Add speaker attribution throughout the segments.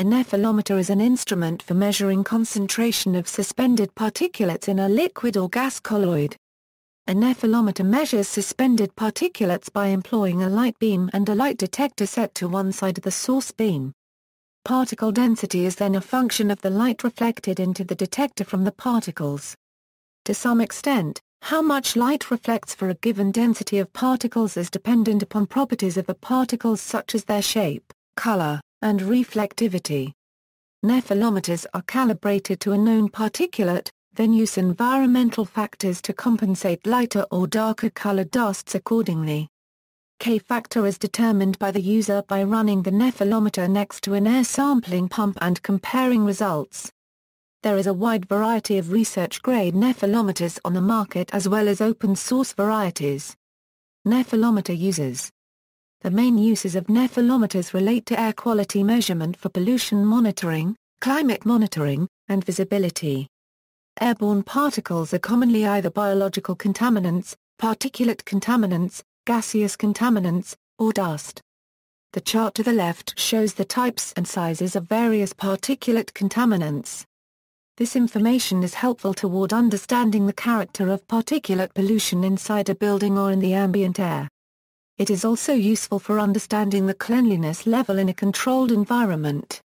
Speaker 1: A nephelometer is an instrument for measuring concentration of suspended particulates in a liquid or gas colloid. A nephelometer measures suspended particulates by employing a light beam and a light detector set to one side of the source beam. Particle density is then a function of the light reflected into the detector from the particles. To some extent, how much light reflects for a given density of particles is dependent upon properties of the particles such as their shape, color, and reflectivity. Nephelometers are calibrated to a known particulate, then use environmental factors to compensate lighter or darker colored dusts accordingly. K-factor is determined by the user by running the nephelometer next to an air sampling pump and comparing results. There is a wide variety of research-grade nephelometers on the market as well as open-source varieties. Nephelometer users The main uses of nephelometers relate to air quality measurement for pollution monitoring, climate monitoring, and visibility. Airborne particles are commonly either biological contaminants, particulate contaminants, gaseous contaminants, or dust. The chart to the left shows the types and sizes of various particulate contaminants. This information is helpful toward understanding the character of particulate pollution inside a building or in the ambient air. It is also useful for understanding the cleanliness level in a controlled environment.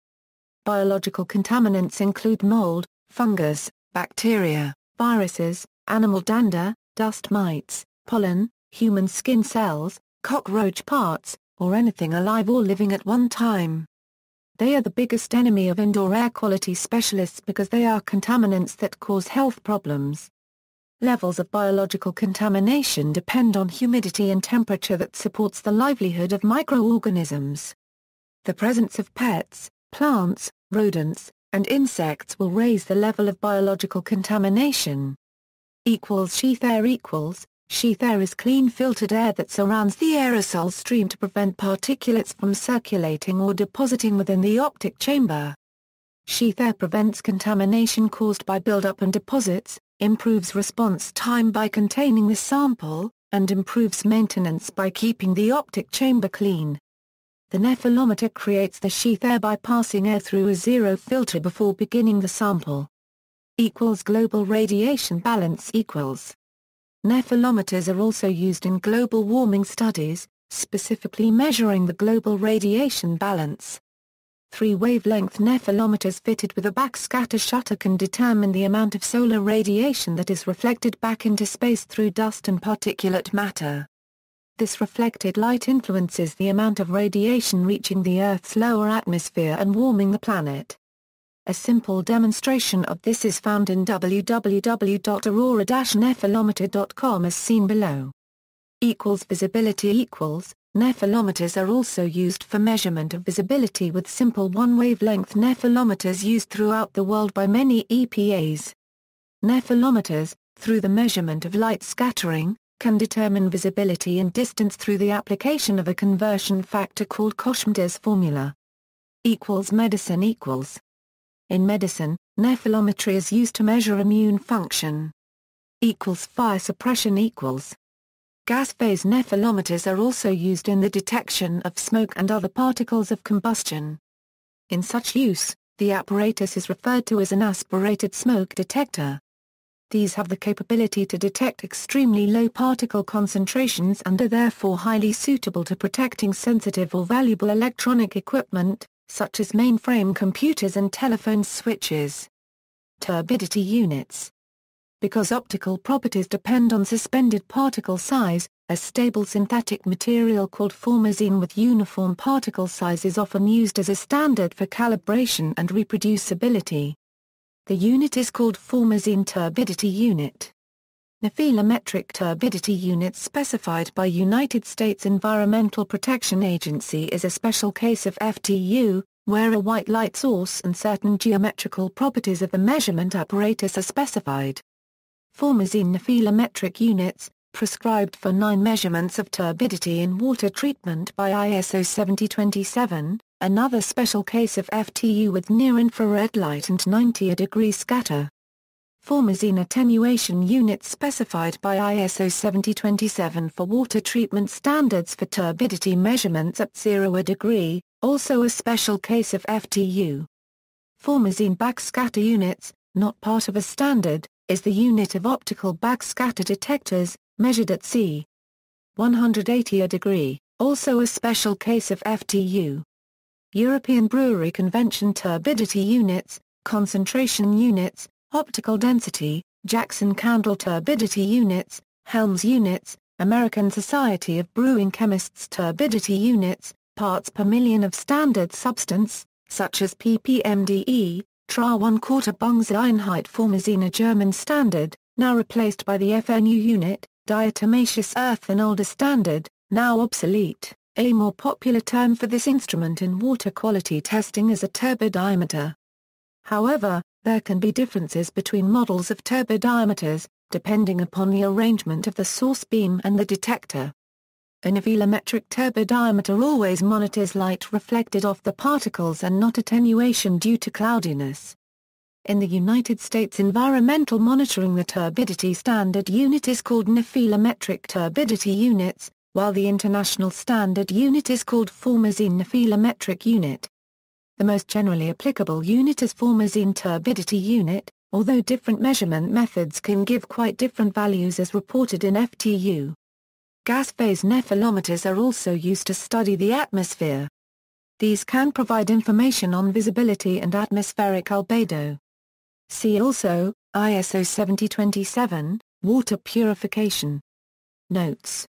Speaker 1: Biological contaminants include mold, fungus, bacteria, viruses, animal dander, dust mites, pollen, human skin cells, cockroach parts, or anything alive or living at one time. They are the biggest enemy of indoor air quality specialists because they are contaminants that cause health problems. Levels of biological contamination depend on humidity and temperature that supports the livelihood of microorganisms. The presence of pets, plants, rodents, and insects will raise the level of biological contamination. Equals sheath air equals, sheath air is clean filtered air that surrounds the aerosol stream to prevent particulates from circulating or depositing within the optic chamber. Sheath air prevents contamination caused by buildup and deposits, improves response time by containing the sample, and improves maintenance by keeping the optic chamber clean. The nephelometer creates the sheath air by passing air through a zero filter before beginning the sample. Equals global radiation balance equals. Nephelometers are also used in global warming studies, specifically measuring the global radiation balance. Three wavelength nephelometers fitted with a backscatter shutter can determine the amount of solar radiation that is reflected back into space through dust and particulate matter. This reflected light influences the amount of radiation reaching the Earth's lower atmosphere and warming the planet. A simple demonstration of this is found in www.aurora-nephelometer.com as seen below. Equals visibility equals, nephelometers are also used for measurement of visibility with simple one-wavelength nephelometers used throughout the world by many EPAs. Nephelometers, through the measurement of light scattering, can determine visibility and distance through the application of a conversion factor called Koshmid's formula. Equals medicine equals. In medicine, nephelometry is used to measure immune function. Equals fire suppression equals. Gas phase nephelometers are also used in the detection of smoke and other particles of combustion. In such use, the apparatus is referred to as an aspirated smoke detector. These have the capability to detect extremely low particle concentrations and are therefore highly suitable to protecting sensitive or valuable electronic equipment, such as mainframe computers and telephone switches. Turbidity units Because optical properties depend on suspended particle size, a stable synthetic material called formazine with uniform particle size is often used as a standard for calibration and reproducibility. The unit is called Formazine Turbidity Unit. Nephelometric turbidity units specified by United States Environmental Protection Agency is a special case of FTU, where a white light source and certain geometrical properties of the measurement apparatus are specified. Formazine nephelometric units, prescribed for nine measurements of turbidity in water treatment by ISO 7027, another special case of FTU with near-infrared light and 90 degree scatter. Formazine attenuation units specified by ISO 7027 for water treatment standards for turbidity measurements at 0 a degree, also a special case of FTU. Formazine backscatter units, not part of a standard, is the unit of optical backscatter detectors, measured at c. 180 a degree, also a special case of FTU. European Brewery Convention turbidity units, concentration units, optical density, Jackson candle turbidity units, Helms units, American Society of Brewing Chemists turbidity units, parts per million of standard substance, such as ppmde, Tra 1 quarter Bungseinheit Formazine a German standard, now replaced by the FNU unit, diatomaceous earth an older standard, now obsolete. A more popular term for this instrument in water quality testing is a turbidimeter. However, there can be differences between models of turbidimeters, depending upon the arrangement of the source beam and the detector. A nephelometric turbidimeter always monitors light reflected off the particles and not attenuation due to cloudiness. In the United States environmental monitoring the turbidity standard unit is called nephelometric turbidity units, while the international standard unit is called Formazine nephelometric unit. The most generally applicable unit is Formazine turbidity unit, although different measurement methods can give quite different values as reported in FTU. Gas phase nephelometers are also used to study the atmosphere. These can provide information on visibility and atmospheric albedo. See also, ISO 7027, water purification. Notes